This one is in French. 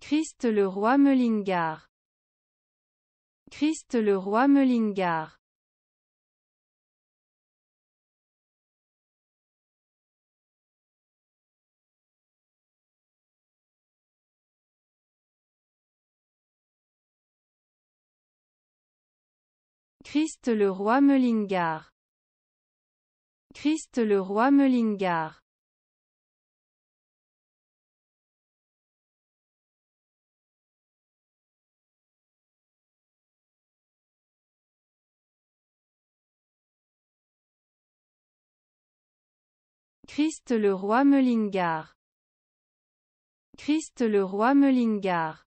Christ le roi Melingar. Christ le roi Melingar. Christ le roi Melingar. Christ le roi Melingar. Christ le roi Melingar. Christ le roi Melingar.